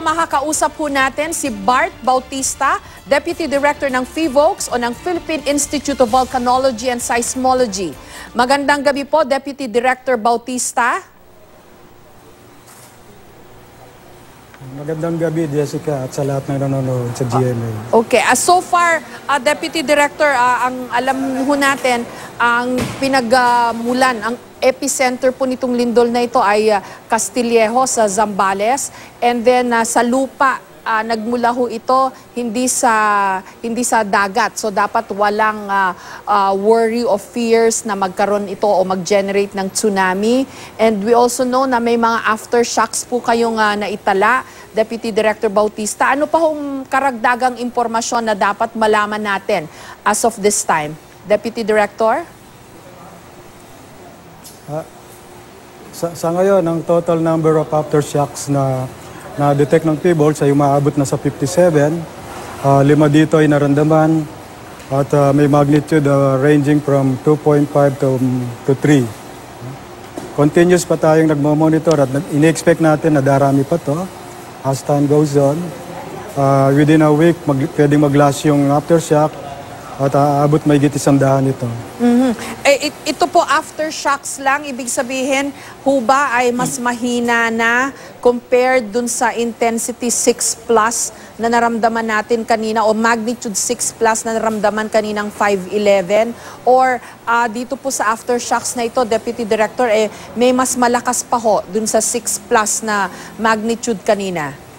po makakausap po natin si Bart Bautista, Deputy Director ng FIVOX o ng Philippine Institute of Volcanology and Seismology. Magandang gabi po, Deputy Director Bautista. Magandang gabi, Jessica, at sa lahat ng nanonood sa GMA. Okay, as so far, uh, Deputy Director, ah, ang alam ho natin, ang pinagmulan, ang epicenter po nitong lindol na ito ay ah, Castillejo sa Zambales. And then ah, sa lupa, ah, nagmula ho ito hindi sa hindi sa dagat. So dapat walang ah, ah, worry of fears na magkaroon ito o mag-generate ng tsunami. And we also know na may mga aftershocks po kayong ah, naitala. Deputy Director Bautista, ano pa hong karagdagang impormasyon na dapat malaman natin as of this time? Deputy Director? Sa, sa ngayon, ang total number of aftershocks na na-detect ng P-Bolts ay umaabot na sa 57. Ah, lima dito ay naramdaman at ah, may magnitude ah, ranging from 2.5 to, to 3. Continuous pa tayong nagmo-monitor at ini-expect natin na darami pa to as time goes on. Ah, within a week, mag, pwedeng mag-last yung aftershock at aabot may isang daan ito. Mhm. Eh, it- ito po aftershocks lang, ibig sabihin, ho ba ay mas mahina na compared dun sa intensity 6 plus na naramdaman natin kanina o magnitude 6 plus na naramdaman kaninang 511 or ah, dito po sa aftershocks na ito, Deputy Director, eh, may mas malakas pa ho dun sa 6 plus na magnitude kanina.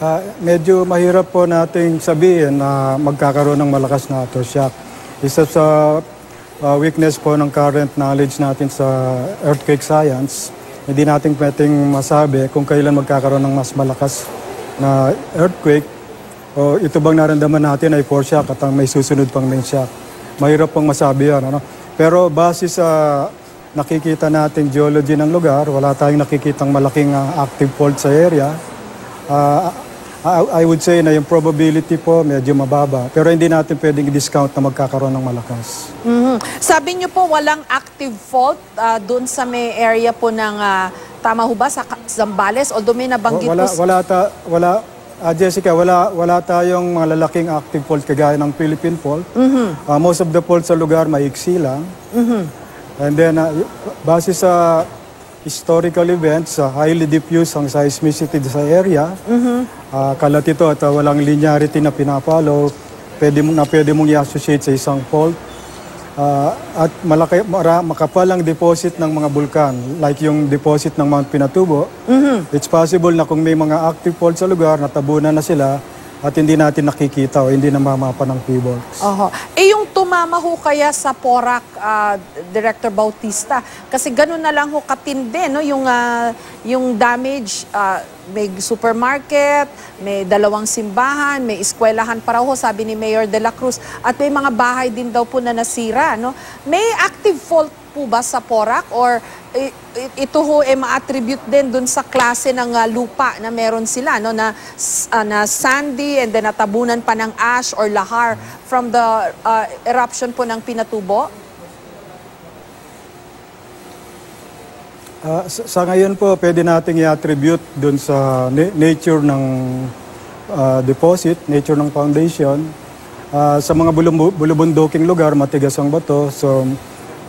Ah, medyo mahirap po nating sabihin na magkakaroon ng malakas na aftershock. Isa sa ah, weakness po ng current knowledge natin sa earthquake science, hindi natin pwedeng masabi kung kailan magkakaroon ng mas malakas na earthquake o ito bang naramdaman natin ay foreshock at ang may susunod pang main shock. Mahirap pong masabi yan. Ano? Pero base sa nakikita natin geology ng lugar, wala tayong nakikitang malaking ah, active fault sa area. Ah, I, I would say na yung probability po medyo mababa. Pero hindi natin pwedeng i-discount na magkakaroon ng malakas. Mhm. Sabi niyo po walang active fault ah, doon sa may area po ng ah, tama ho ba sa Zambales although may nabanggit wala, po wala, ta, wala, ah, Jessica, wala, wala tayong mga lalaking active fault kagaya ng Philippine fault. Ah, most of the faults sa lugar maiksi lang. And then, y- base sa historical events, ah, highly diffuse ang seismicity sa area. Ah, kalat ito at ah, walang linearity na pinapalo. Pwede mo na pwede mong i-associate sa isang fault. Ah, at malaki, mara, makapal ang deposit ng mga bulkan, like yung deposit ng Mount Pinatubo. It's possible na kung may mga active faults sa lugar, natabunan na sila at hindi natin nakikita o hindi namamapa ng P-bolts. Oho. Eh yung tumama ho kaya sa Porac, ah, Director Bautista, kasi ganun na lang ho katindi, no? Yung, ah, yung damage, ah, may supermarket, may dalawang simbahan, may eskwelahan para ho, sabi ni Mayor De La Cruz, at may mga bahay din daw po na nasira, no? May active fault po ba sa Porac or ito ho ay ma-attribute din dun sa klase ng ah, lupa na meron sila no na ah, na sandy and then natabunan pa ng ash or lahar from the ah, eruption po ng Pinatubo? Ah, sa, ngayon po, pwede nating i-attribute dun sa na- nature ng ah, deposit, nature ng foundation. Ah, sa mga bulubunduking lugar, matigas ang bato. So,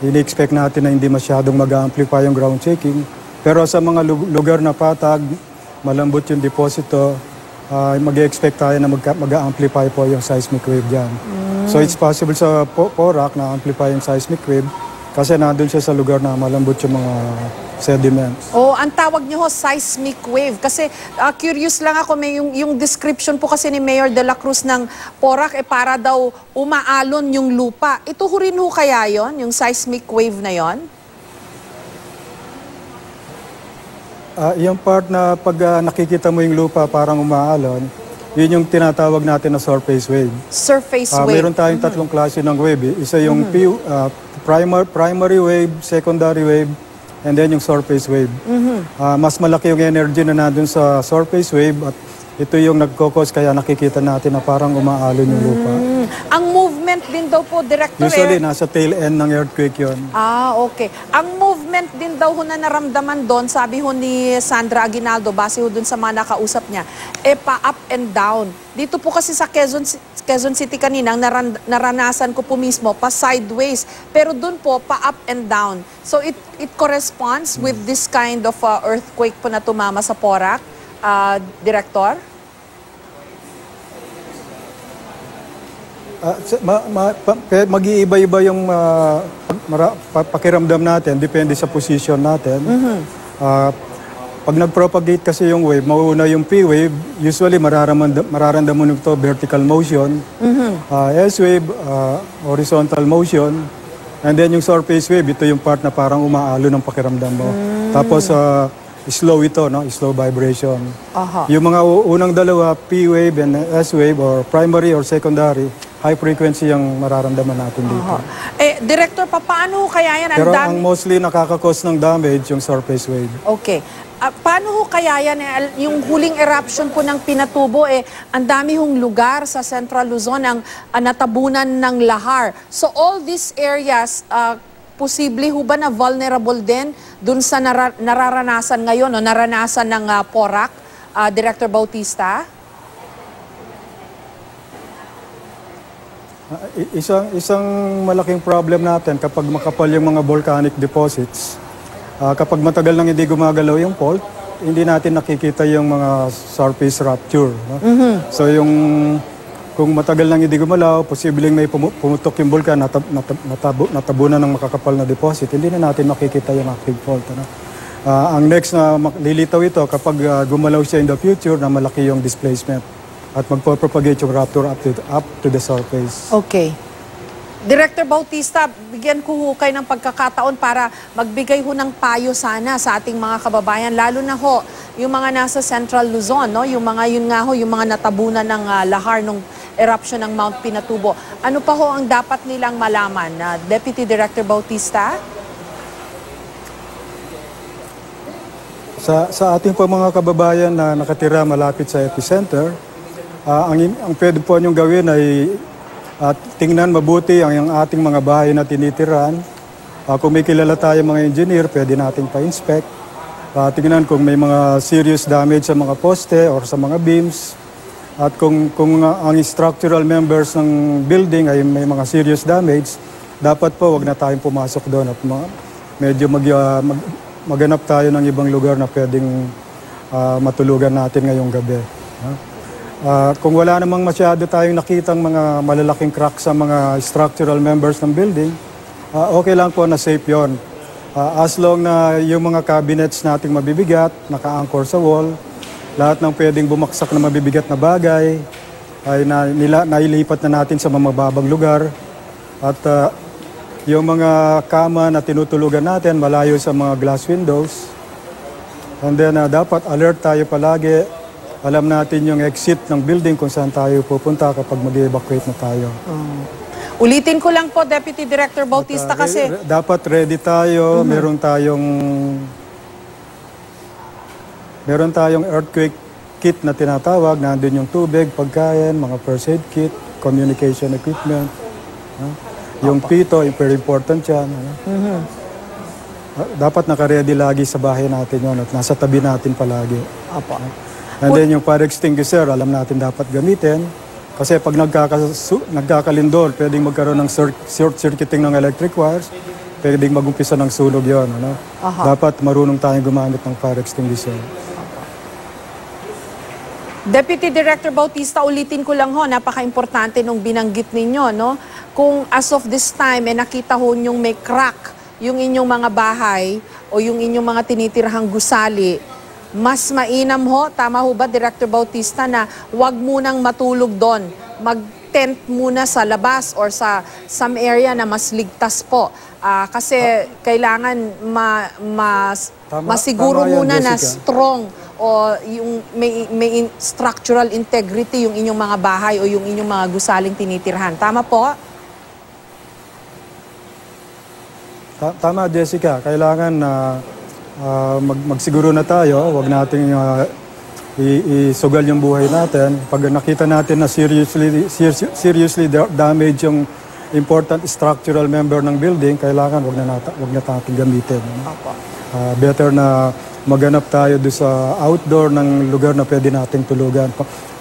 ini-expect natin na hindi masyadong mag-amplify yung ground shaking. Pero sa mga lu- lugar na patag, malambot yung deposito, ah, mag-expect tayo na mag-amplify po yung seismic wave dyan. So, it's possible sa po- Porac na amplify yung seismic wave kasi nandun siya sa lugar na malambot yung mga sediments. O ang tawag niyo ho seismic wave kasi ah, curious lang ako may yung yung description po kasi ni Mayor De La Cruz ng Porac eh para daw umaalon yung lupa. Ito ho rin ho kaya yon, yung seismic wave na yon? Ah, yung part na pag ah, nakikita mo yung lupa parang umaalon, yun yung tinatawag natin na surface wave. Surface Ah, wave. meron tayong tatlong klase ng wave. eh. Isa yung pu- ah, primar- primary wave, secondary wave, and then yung surface wave. Ah, mas malaki yung energy na nandun sa surface wave at ito yung nagkokos kaya nakikita natin na parang umaalon yung lupa. Mm. Ang movement din daw po, Director, Usually, eh, nasa tail end ng earthquake yon. Ah, okay. Ang movement din daw ho na naramdaman doon, sabi ho ni Sandra Aguinaldo, base ho doon sa mga nakausap niya, eh pa up and down. Dito po kasi sa Quezon, Quezon City kanina, ang naran- naranasan ko po mismo, pa sideways. Pero doon po, pa up and down. So it it corresponds with this kind of uh, earthquake po na tumama sa Porac, uh, Director? Sa- ma, ma, pa, mag-iiba-iba yung ah, mara- pa- pakiramdam natin, depende sa position natin. Ah, pag nag-propagate kasi yung wave, mauuna yung P-wave, usually mararamdam, mararamdaman mo ito vertical motion, Ah, S-wave, ah, horizontal motion, and then yung surface wave, ito yung part na parang umaalo ng pakiramdam mo. Tapos ah, slow ito, no? slow vibration. Aha. Yung mga unang dalawa, P-wave and S-wave or primary or secondary, high frequency yung mararamdaman natin dito. Eh, Director, pa, paano kaya yan? Ang Pero dami- ang mostly nakakakos ng damage yung surface wave. Okay. Ah, paano ho kaya yan? eh, yung huling eruption po ng Pinatubo, eh, ang dami hong lugar sa Central Luzon ang ah, natabunan ng lahar. So all these areas, ah, posible ho ba na vulnerable din dun sa nara- nararanasan ngayon o naranasan ng ah, PORAC, ah, Director Bautista? I- isang, isang malaking problem natin kapag makapal yung mga volcanic deposits, ah, kapag matagal nang hindi gumagalaw yung fault, hindi natin nakikita yung mga surface rupture. no? So yung kung matagal nang hindi gumalaw, posibleng may pumu- pumutok yung vulkan, natab, natab, natabu, natabunan ng makakapal na deposit, hindi na natin makikita yung active fault. Ano? Ah, ang next na lilitaw ito kapag ah, gumalaw siya in the future na malaki yung displacement at magpo-propagate yung rupture up to, up to the surface. Okay. Director Bautista, bigyan ko ho kayo ng pagkakataon para magbigay ho ng payo sana sa ating mga kababayan, lalo na ho yung mga nasa Central Luzon, no? yung mga yun nga ho, yung mga natabunan ng ah, lahar nung eruption ng Mount Pinatubo. Ano pa ho ang dapat nilang malaman? na Deputy Director Bautista? Sa, sa ating po mga kababayan na nakatira malapit sa epicenter, ah, ang, ang pwede po niyong gawin ay at tingnan mabuti ang, ang ating mga bahay na tinitiran. Ah, kung may kilala tayo mga engineer, pwede nating pa-inspect. Ah, tingnan kung may mga serious damage sa mga poste or sa mga beams. At kung, kung ah, ang structural members ng building ay may mga serious damage, dapat po wag na tayong pumasok doon at ma- medyo mag, ah, mag- maghanap tayo ng ibang lugar na pwedeng ah, matulugan natin ngayong gabi. ha? Ah, kung wala namang masyado tayong nakitang mga malalaking crack sa mga structural members ng building, ah, okay lang po na safe yon. Ah, as long na yung mga cabinets nating mabibigat, naka-anchor sa wall, lahat ng pwedeng bumaksak na mabibigat na bagay ay na, nila, nailipat na natin sa mga mababang lugar. At ah, yung mga kama na tinutulugan natin malayo sa mga glass windows. And then ah, dapat alert tayo palagi. Alam natin yung exit ng building kung saan tayo pupunta kapag mag-evacuate na tayo. Ulitin ko lang po, Deputy Director Bautista, Ah, kasi re- dapat ready tayo. Meron tayong meron tayong earthquake kit na tinatawag. Nandun yung tubig, pagkain, mga first aid kit, communication equipment. ha? Yung pito, yung very important yan. ano? Ah, Dapat naka-ready lagi sa bahay natin yon at nasa tabi natin palagi. Apo. And then yung fire extinguisher, alam natin dapat gamitin. Kasi pag nagkakasu- nagkakalindol, pwedeng magkaroon ng cir- short circuiting ng electric wires, pwedeng magumpisa ng sunog yon. Ano? Aha. Dapat marunong tayong gumamit ng fire extinguisher. Deputy Director Bautista, ulitin ko lang ho, napaka-importante nung binanggit ninyo, no? Kung as of this time, eh, nakita ho nyong may crack yung inyong mga bahay o yung inyong mga tinitirhang gusali, mas mainam ho, tama ho ba, Director Bautista, na wag munang matulog doon. Mag-tent muna sa labas or sa some area na mas ligtas po. Ah, kasi kailangan ma, mas, Tama- masiguro tama yan, muna na Jessica. strong o yung may, may in- structural integrity yung inyong mga bahay o yung inyong mga gusaling tinitirhan. Tama po? Ta- Tama, Jessica. Kailangan na ah, mag- magsiguro na tayo. Huwag nating i- isugal yung buhay natin. Pag nakita natin na seriously, ser- seriously da- damage yung important structural member ng building, kailangan wag na, nata- wag na natin gamitin. Opo. Ah, better na maganap tayo doon sa outdoor ng lugar na pwede nating tulugan.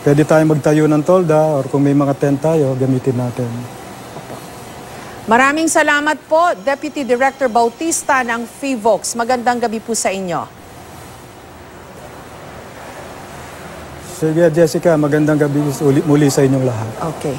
Pwede tayo magtayo ng tolda or kung may mga tent tayo, gamitin natin. Maraming salamat po, Deputy Director Bautista ng FIVOX. Magandang gabi po sa inyo. Sige Jessica, magandang gabi uli- muli sa inyong lahat. Okay.